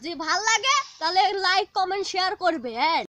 যদি ভালো লাগে তাহলে লাইক কমেন্ট শেয়ার করবে হ্যাঁ?